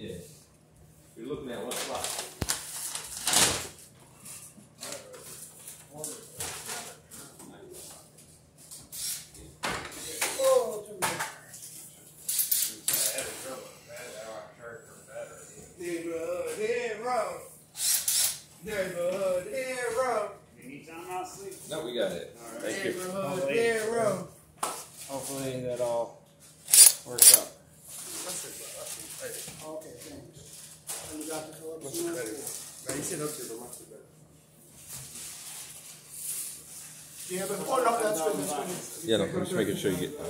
Yeah. You're looking at what just making sure you get.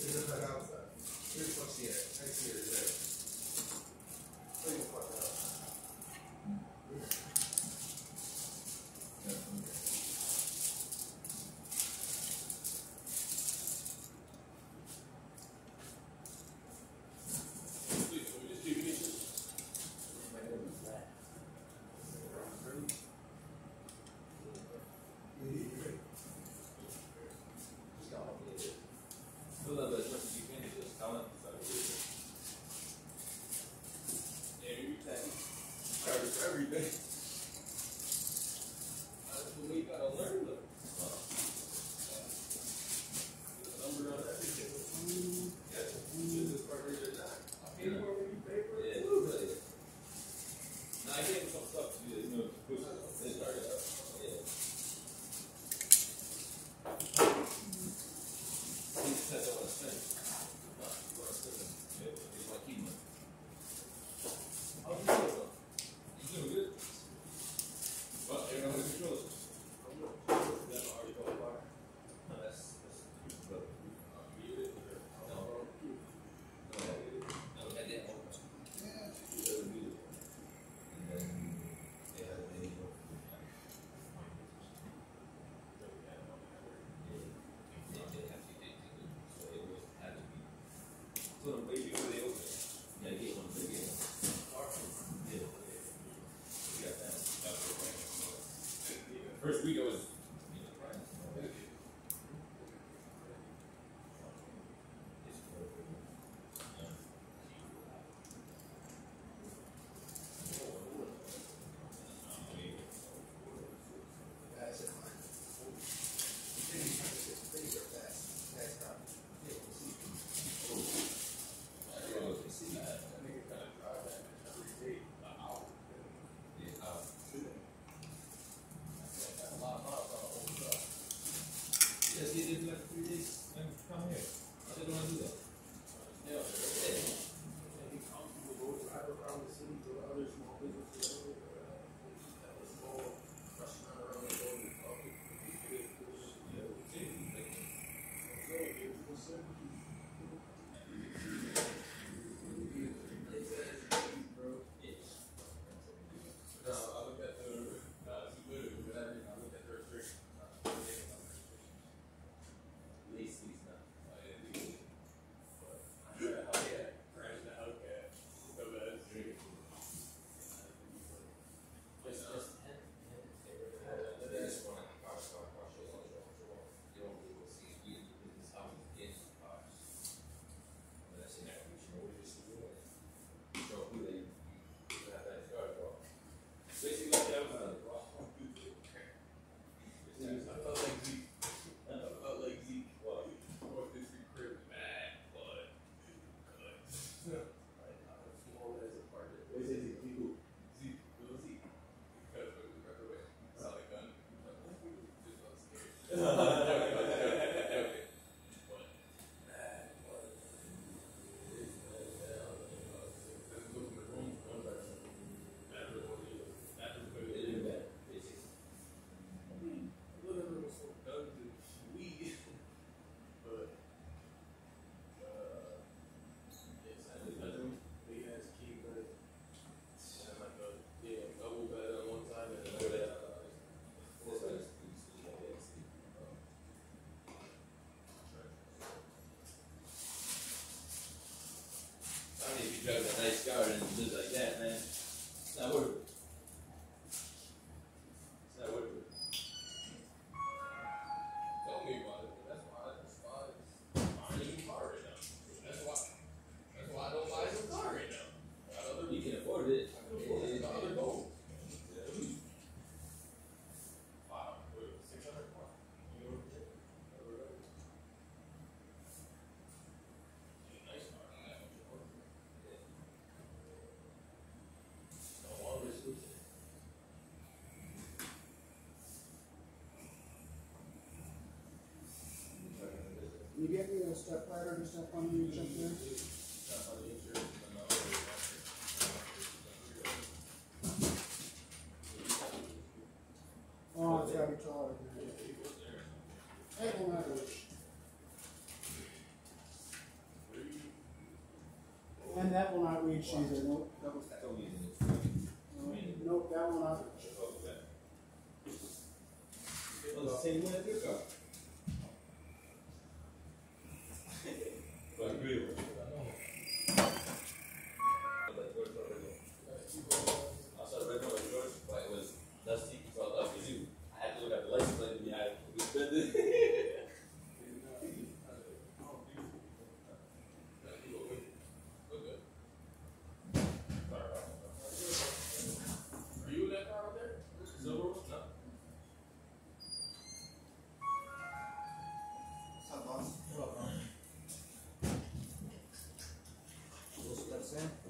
Here's what I got. Here's what's here. Next year, there. Joe Can you get me a step ladder to step on you jump there? Oh, it's gotta be taller. Hey. And that will not reach either, nope. Yeah.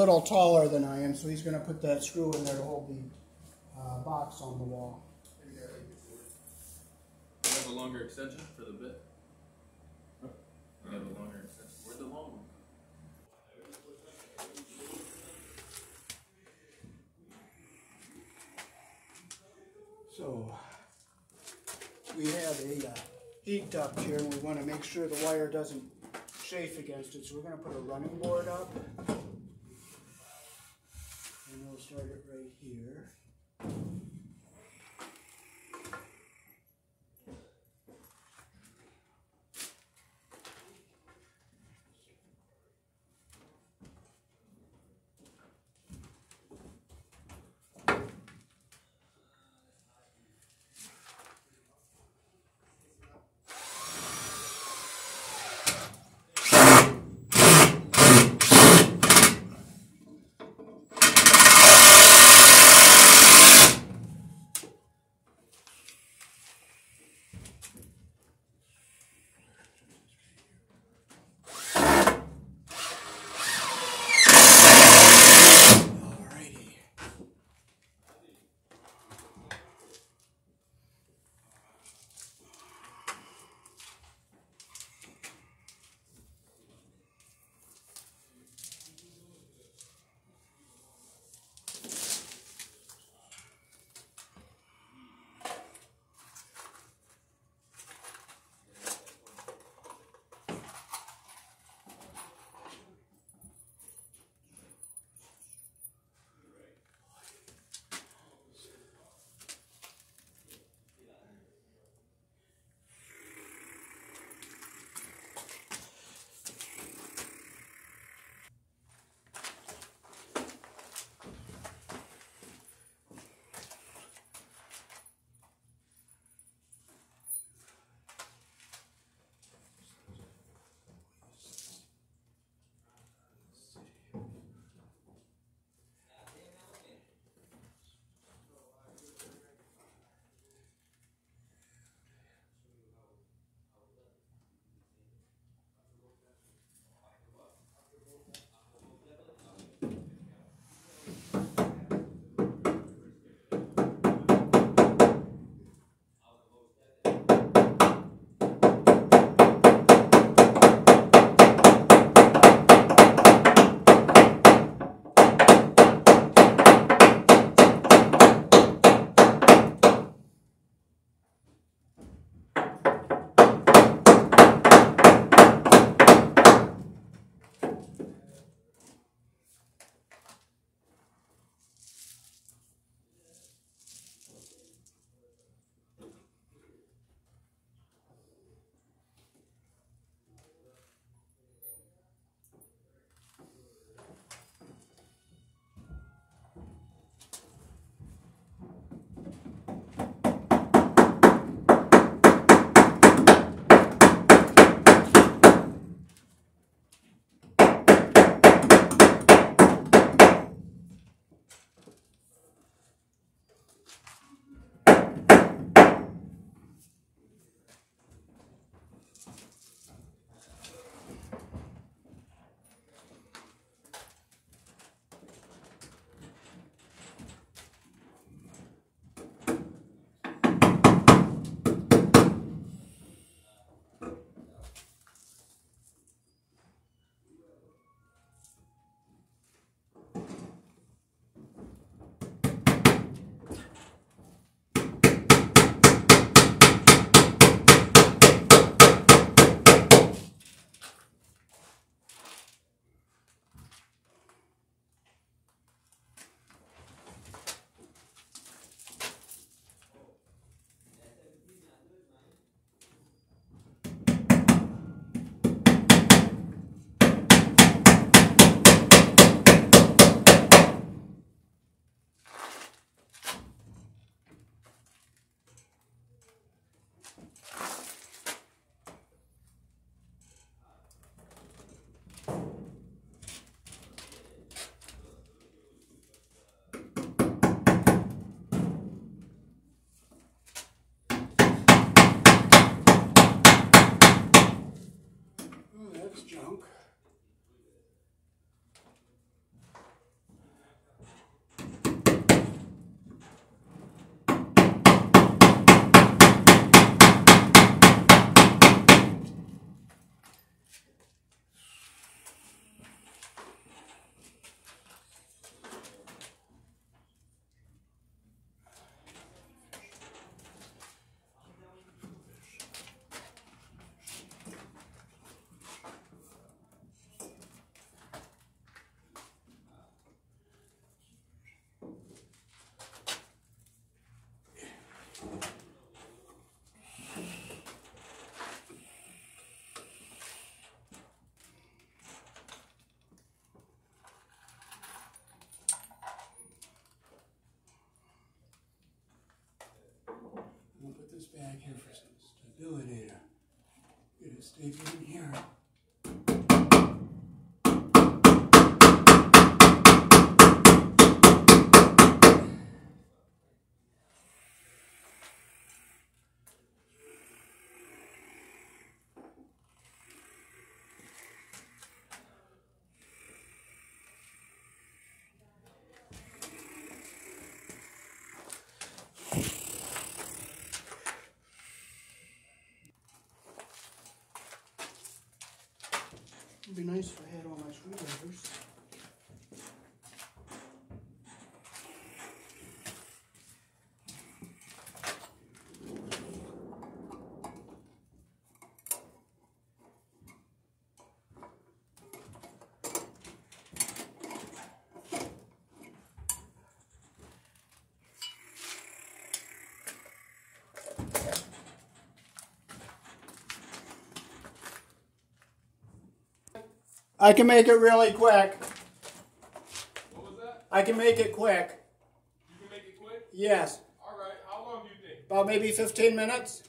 Little taller than I am, so he's gonna put that screw in there to hold the uh, box on the wall. Maybe that would be good. You have a longer extension for the bit? You have a longer extension. Where's the long one? So, we have a uh, heat duct here, and we want to make sure the wire doesn't chafe against it, so we're going to put a running board up. Start it right here. Back here for some stability to get it stapled in here. It'd be nice if I had all my screwdrivers. I can make it really quick. What was that? I can make it quick. You can make it quick? Yes. Alright, how long do you think? About maybe 15 minutes.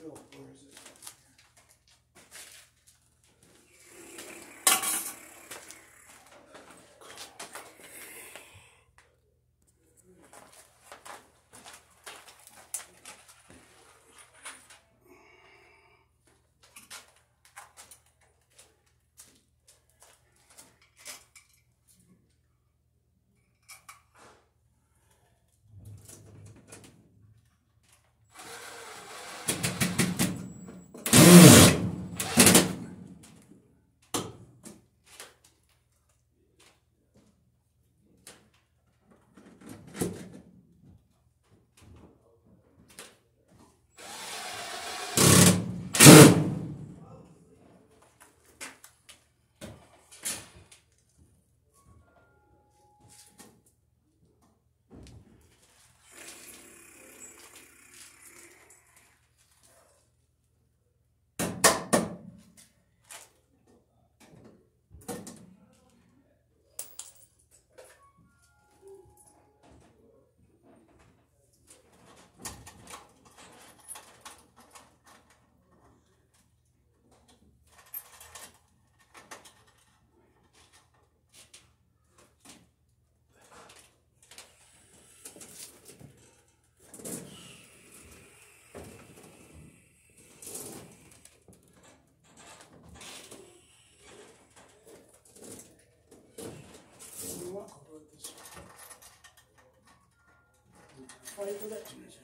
Bill. Pipe with it. I'm just gonna do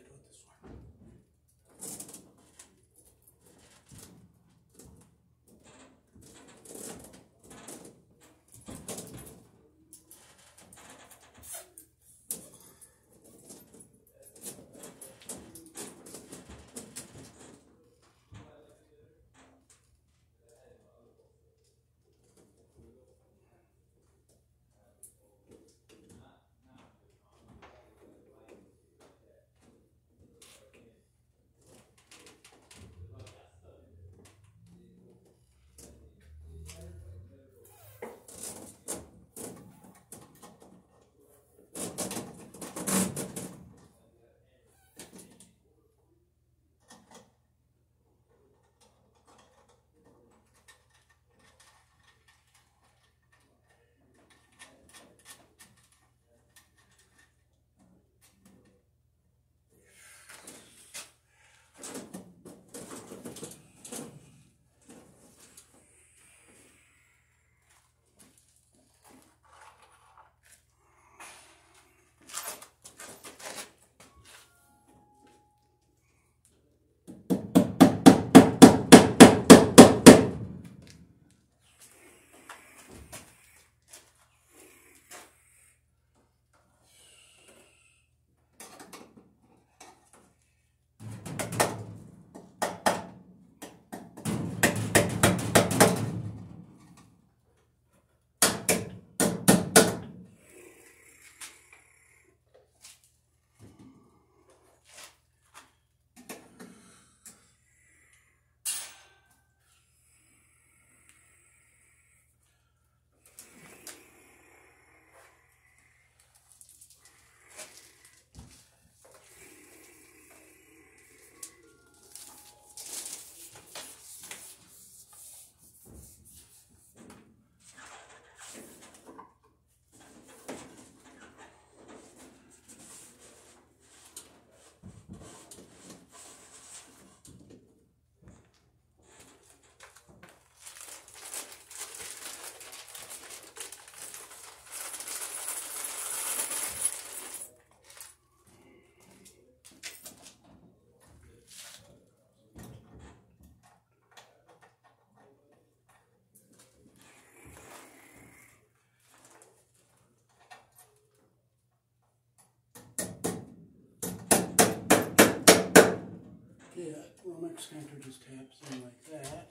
Romex connector just taps in like that.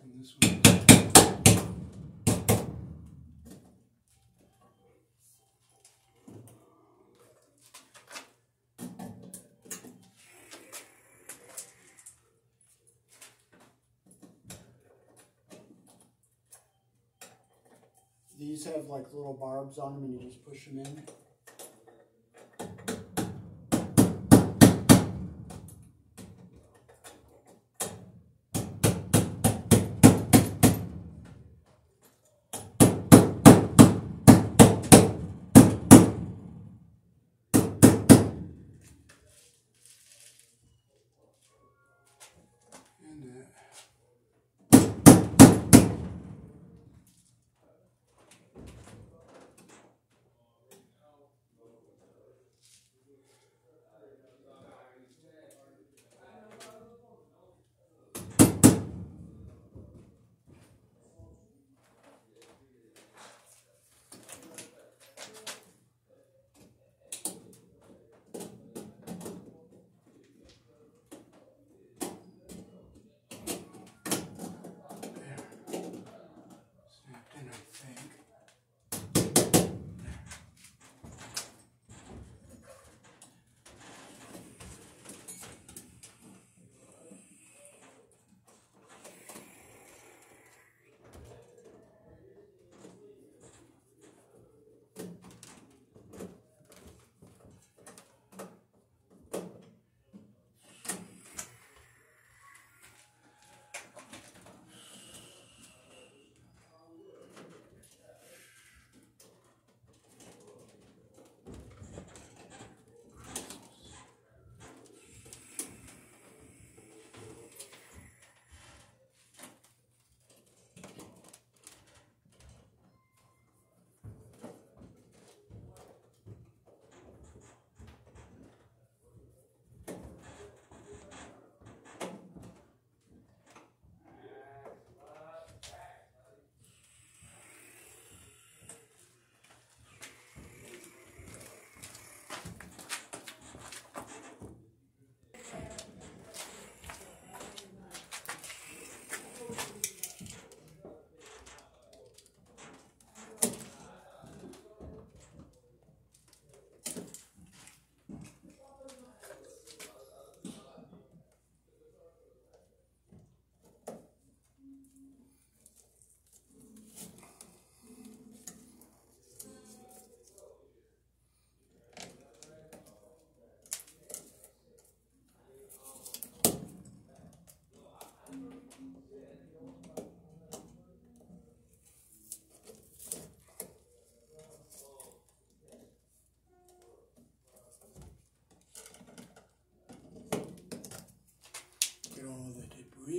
And this one. These have like little barbs on them and you just push them in.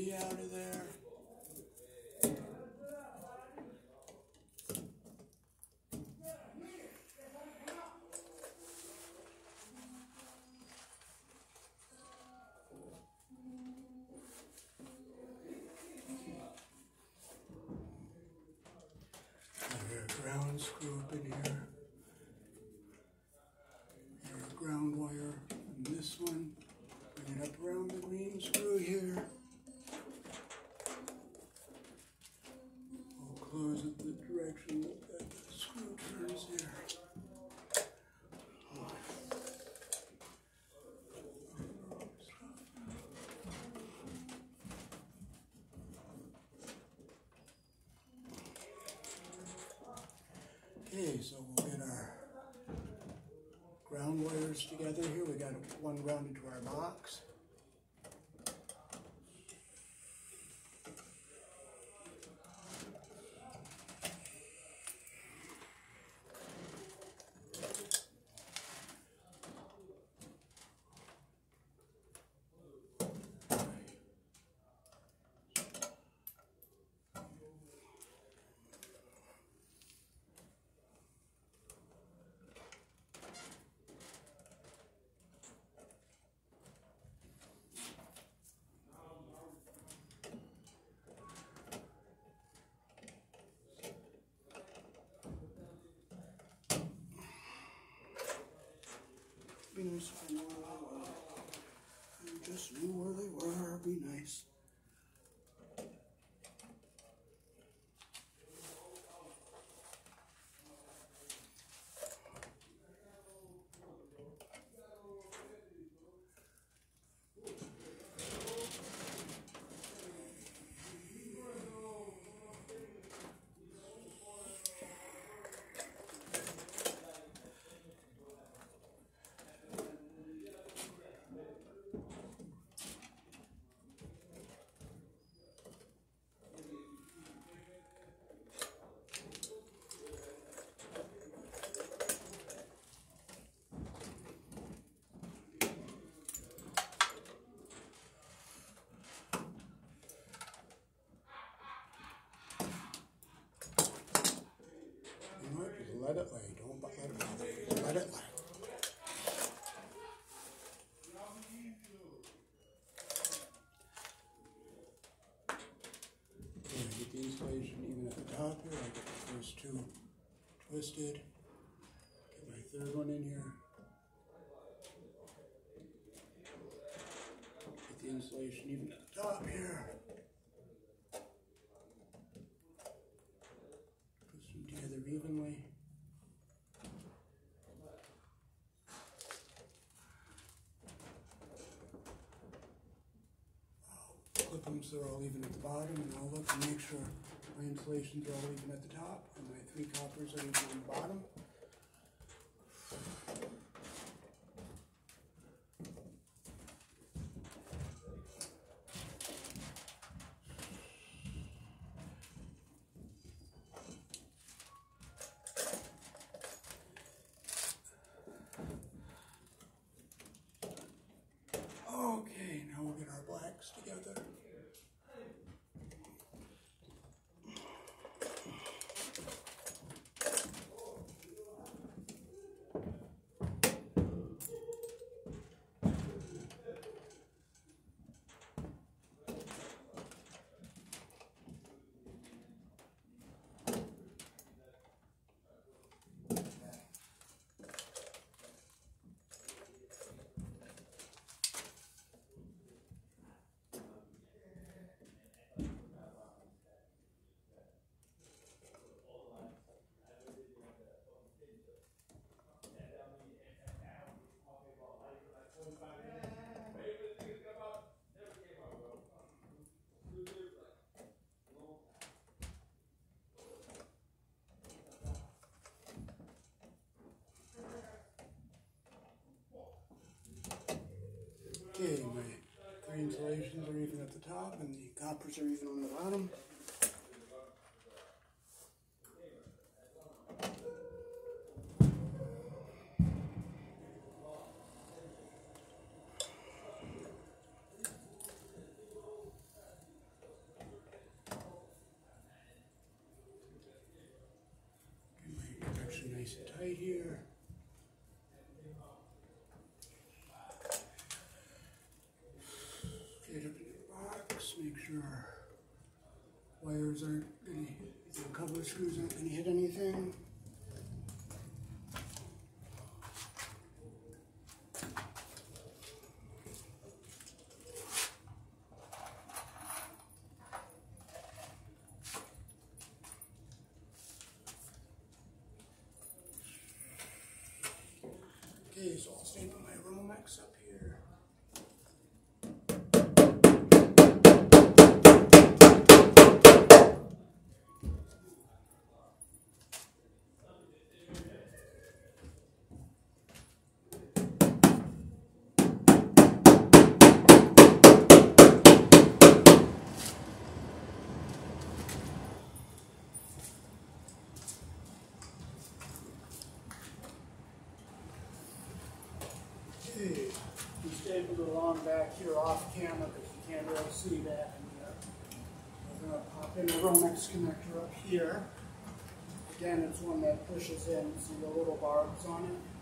Way out of there. Ground screw up in here. There's a ground wire on this one. Bring it up around the green screw here. We'll close it the direction that the screw turns here. Okay, so we'll get our ground wires together here. We got one grounded to our box. Be if just knew where they were. Be nice. You know what? Just let it lay. Don't let it. Let it lay. Get the insulation even at the top here. I get the first two twisted. Get my third one in here. Get the insulation even at the top here. Push them together evenly. So they're all even at the bottom, and I'll look and make sure my insulations are all even at the top, and my three coppers are even on the bottom. stoppers are even on the bottom. nice and tight here. Wires aren't gonna, the cover screws aren't gonna hit anything. Okay, so I'll with my Romex up here. Okay, we along back here off camera because you can't really see that in uh, here. We're gonna pop in the Romex connector up here. Again, it's one that pushes in, see the little barbs on it?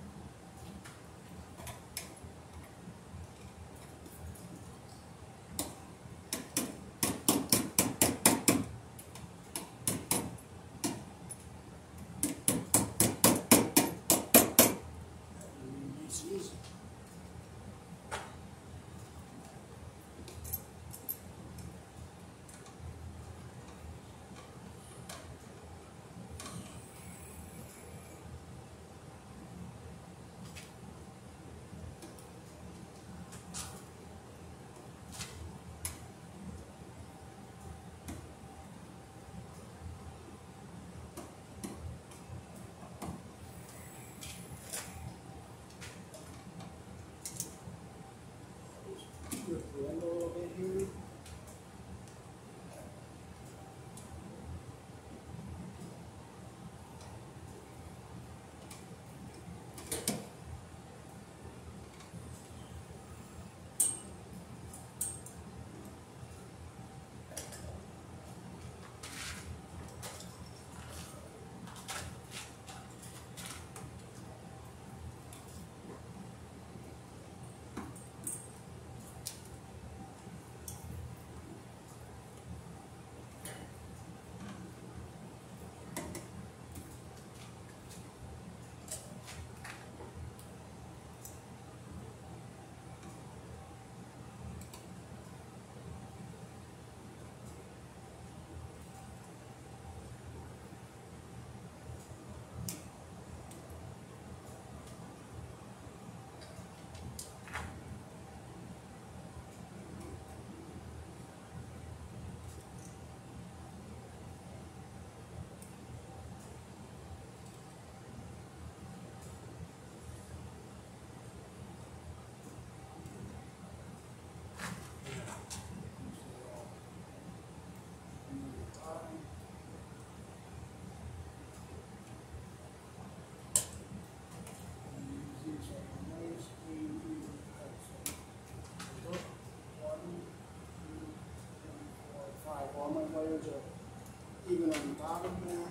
All my wires are even on the bottom there.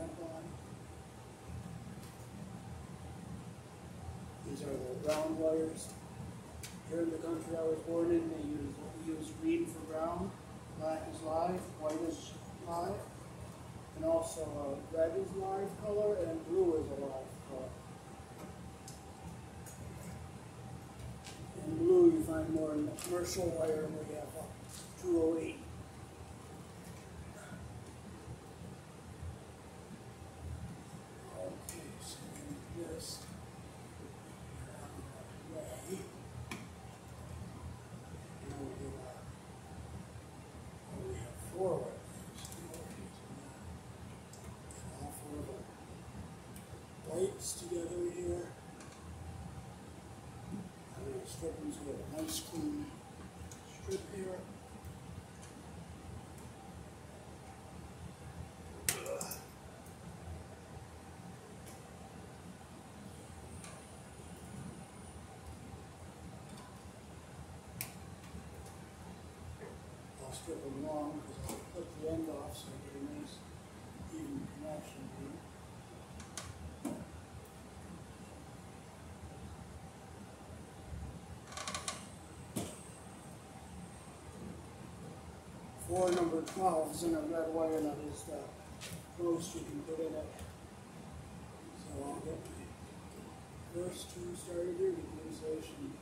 And on. These are the brown wires. Here in the country I was born in, they use, we use green for brown, black is live, white is live. And also, uh, red is live color and blue is a live color. In blue, you find more in the commercial we have oh. Okay, so we this. Way. Now we our, oh, have four of these. All four of the lights together here. I'm gonna strip them so we have a nice clean strip here. I'll strip long because I'll clip the end off so I get a nice even connect. That should be. Four number twelves in a red wire that is the most you can put in it. So I'll get my first two started here, the insulation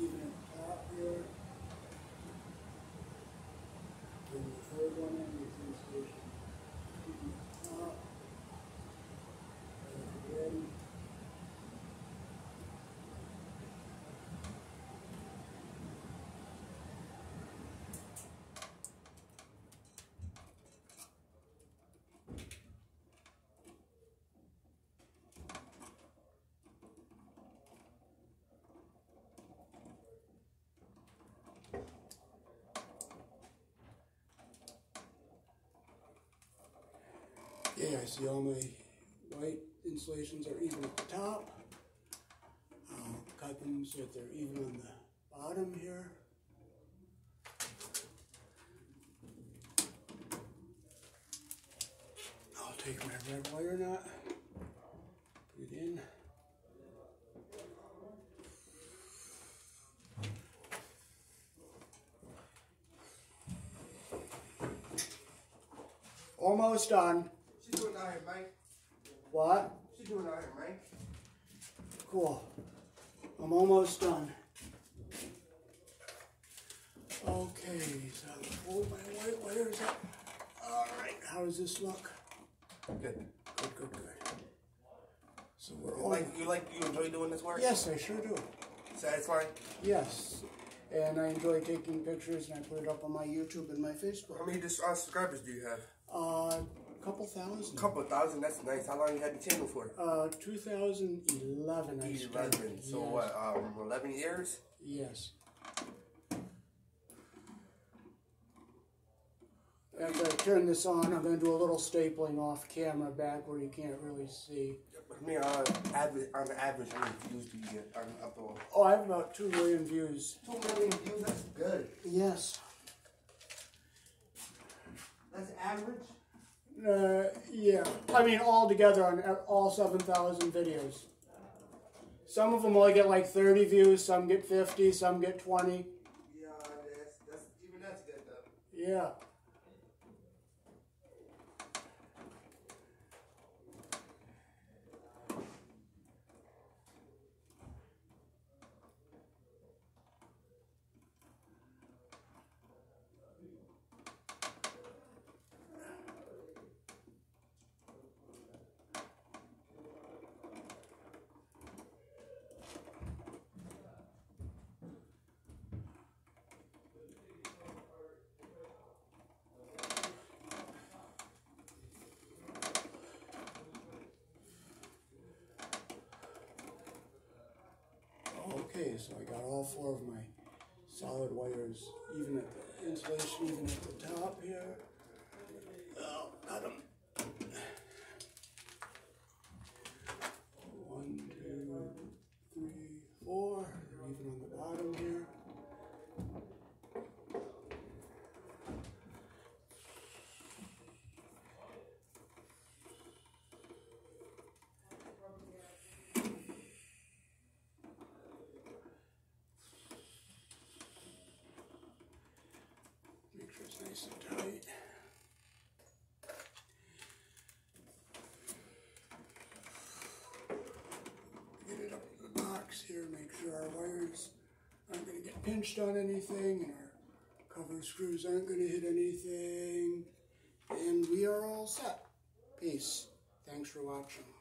even at the top here. Then the third one in with insulation even at the top. And again. Yeah, I see all my white insulations are even at the top. Um, I'll cut them so that they're even on the bottom here. I'll take my red wire knot, put it in. Almost done. She's doing out here, Mike. What? She's doing out here, Mike. Cool. I'm almost done. Okay, so hold my white wires up. All right, how does this look? Good. Good, good, good. So we're You all. like you like you enjoy doing this work? Yes, I sure do. Satisfying? Yes, and I enjoy taking pictures and I put it up on my YouTube and my Facebook. How many uh, subscribers do you have? Uh, couple thousand. A couple thousand. That's nice. How long you had the channel for? Uh, 2011. I. Eleven. So yes. what? Um, eleven years. Yes. After I turn this on, I'm going to do a little stapling off camera back where you can't really see. I mean, uh, average on average, how many views do you get on upload? Oh, I have about 2 million views. Two million views. That's good. Yes. That's average. Uh, yeah. I mean, all together on all 7,000 videos. Some of them only get like 30 views, some get 50, some get 20. Yeah, that's that's even that's good though. Yeah. So I got all four of my solid wires, even at the insulation, even at the top here. Oh, got 'em. One, two, three, four. They're even on the bottom here. Make sure nice and tight. Get it up in the box here, make sure our wires aren't gonna get pinched on anything and our cover screws aren't gonna hit anything. And we are all set. Peace. Thanks for watching.